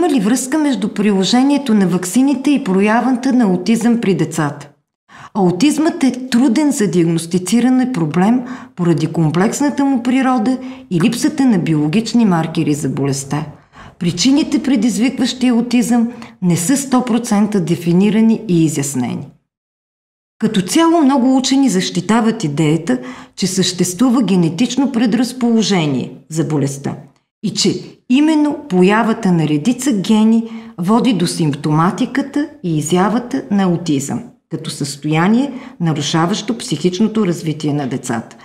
има ли връзка между приложението на ваксините и проявата на аутизъм при децата? Аутизмът е труден за диагностициране проблем поради комплексната му природа и липсата на биологични маркери за болестта. Причините, предизвикващи аутизъм, не са 100% дефинирани и изяснени. Като цяло много учени защитават идеята, че съществува генетично предразположение за болестта и че именно появата на редица гени води до симптоматиката и изявата на аутизъм като състояние, нарушаващо психичното развитие на децата.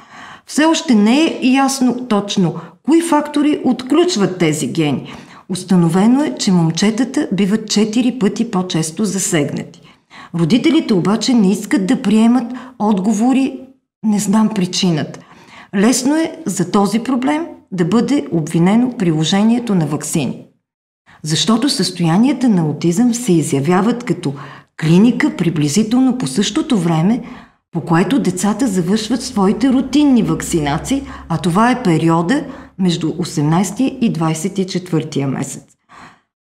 Все още не е ясно точно кои фактори отключват тези гени. Установено е, че момчетата биват 4 пъти по-често засегнати. Родителите обаче не искат да приемат отговори, не знам причината. Лесно е за този проблем да бъде обвинено приложението на вакцини. Защото състоянията на аутизъм се изявяват като клиника приблизително по същото време, по което децата завършват своите рутинни вакцинации, а това е периода между 18 и 24 месец,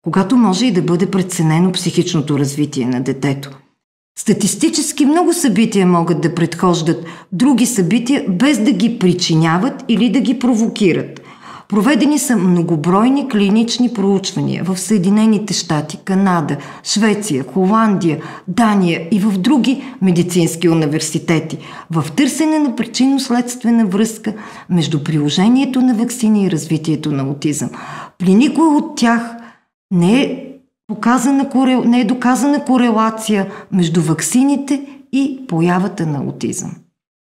когато може и да бъде преценено психичното развитие на детето. Статистически много събития могат да предхождат други събития без да ги причиняват или да ги провокират. Проведени са многобройни клинични проучвания в Съединените щати, Канада, Швеция, Холандия, Дания и в други медицински университети в търсене на причинно-следствена връзка между приложението на вакцини и развитието на аутизъм. При никой от тях не е, показана, не е доказана корелация между вакцините и появата на аутизъм.